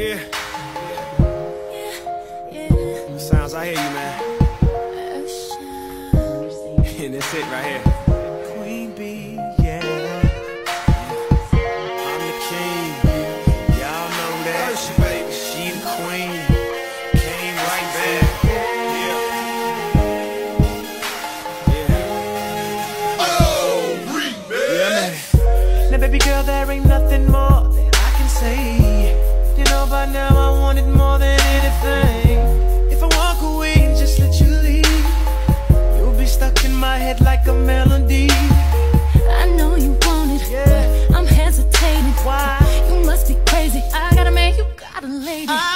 Yeah. Yeah, Sounds, I hear you, man. And that's it right here. Queen bee, yeah. I'm the king. Y'all know that. baby. She the queen. Came right back. Yeah. Yeah. Oh, Yeah, man. Now, baby girl, there ain't nothing more head like a melody. I know you want it, Yeah. but I'm hesitating. Why? You must be crazy. I got a man, you got a lady. I